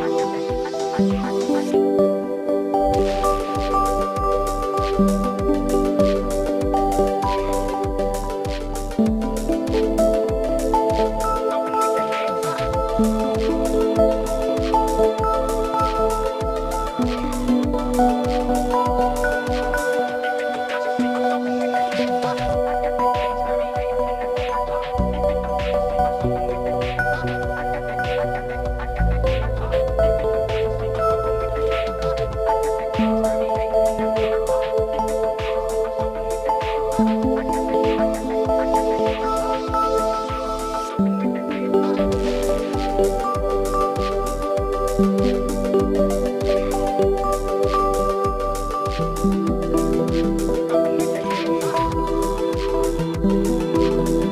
Bye.